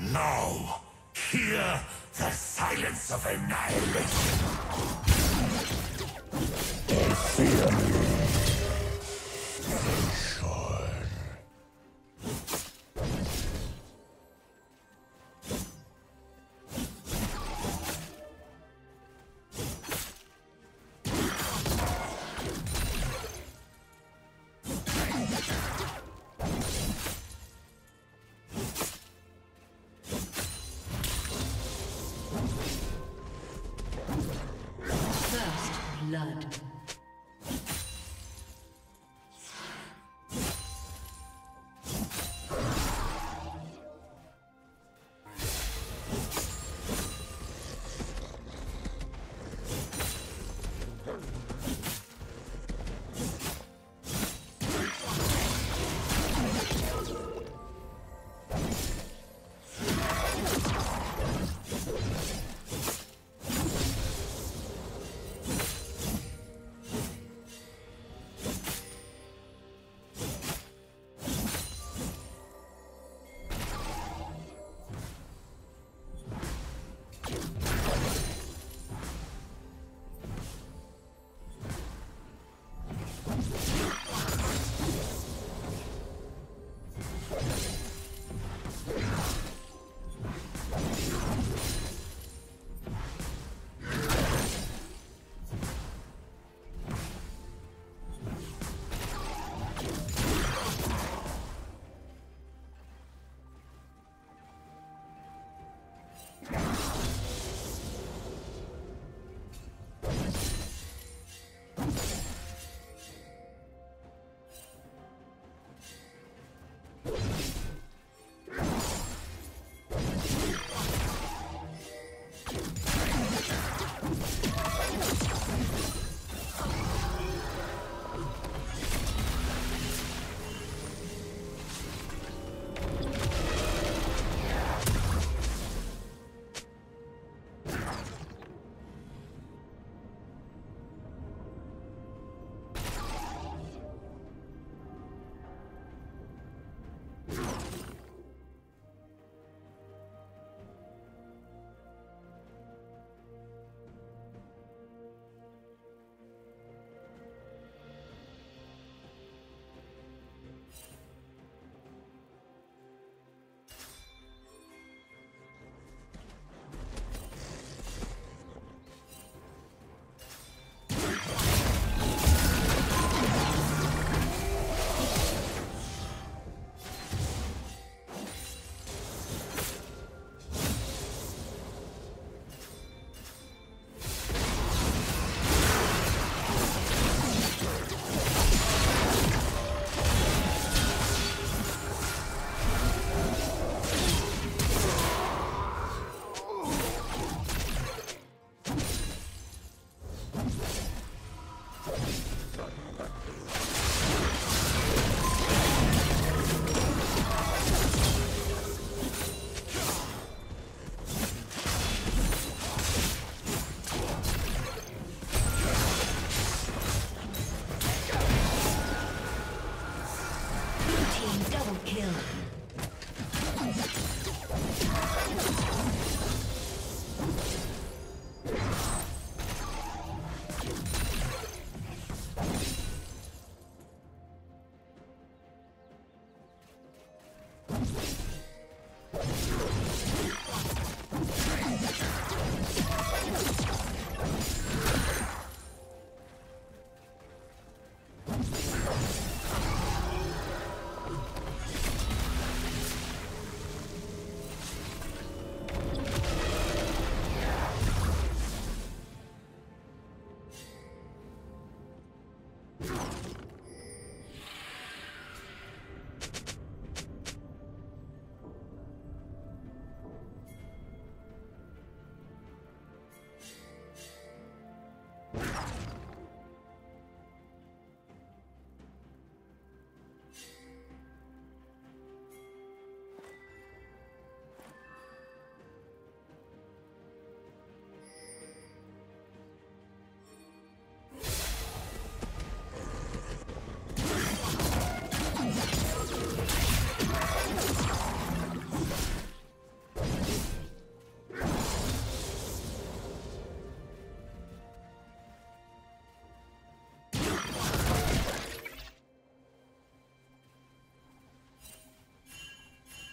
Now, hear the silence of annihilation. Fear Blood.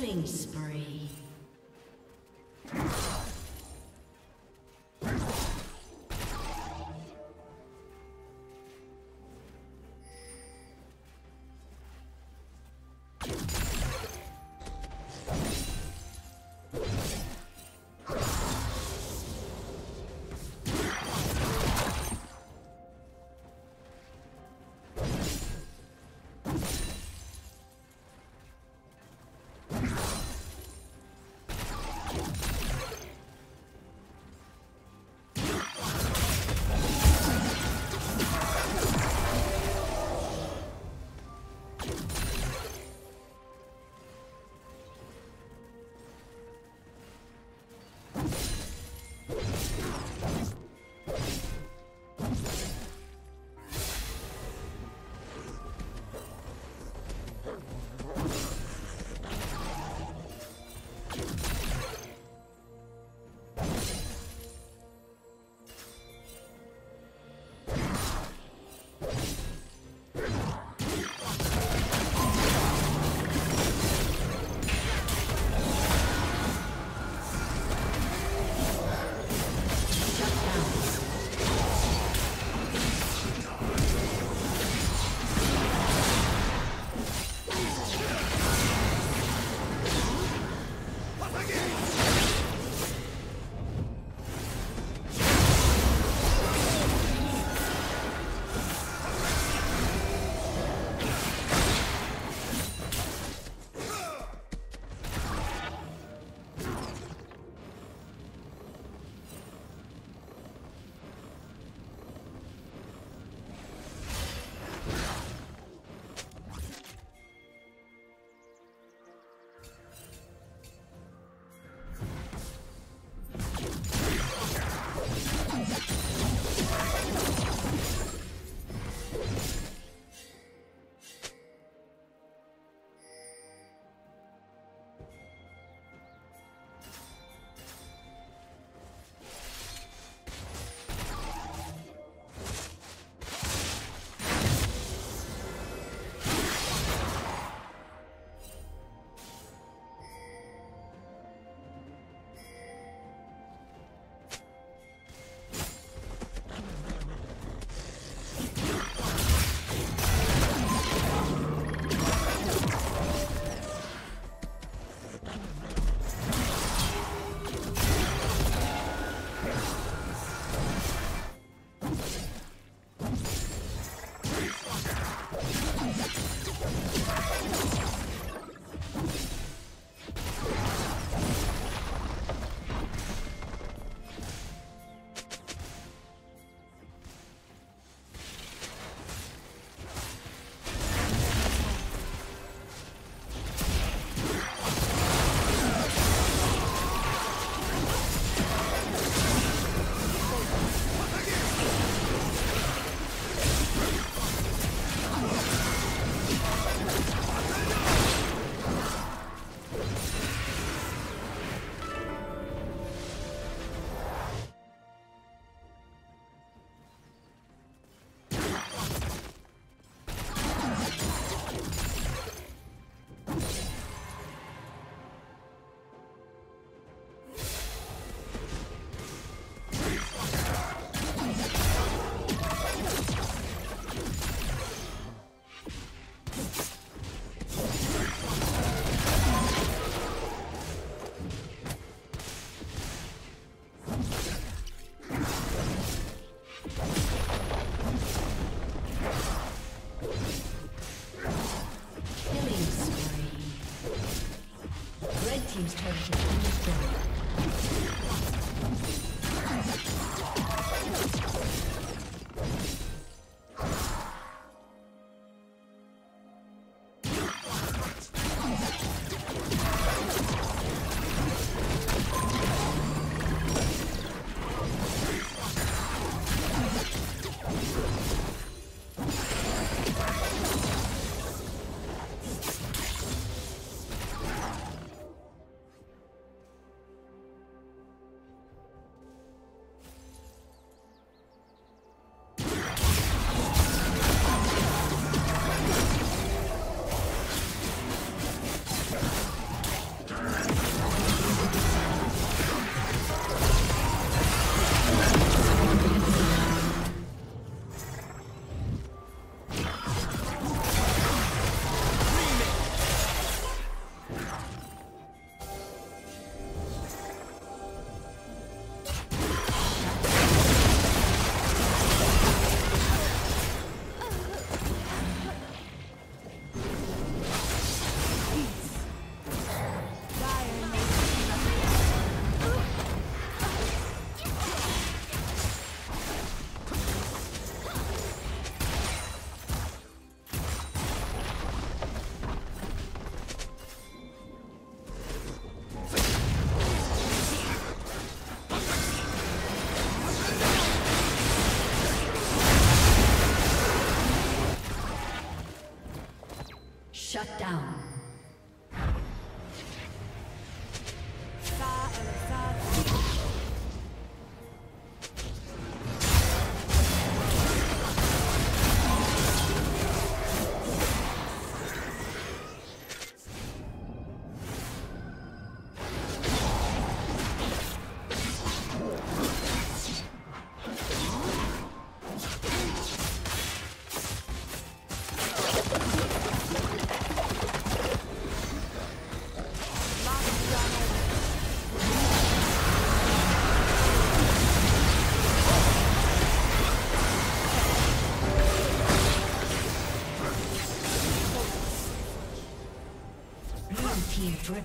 Killing spree.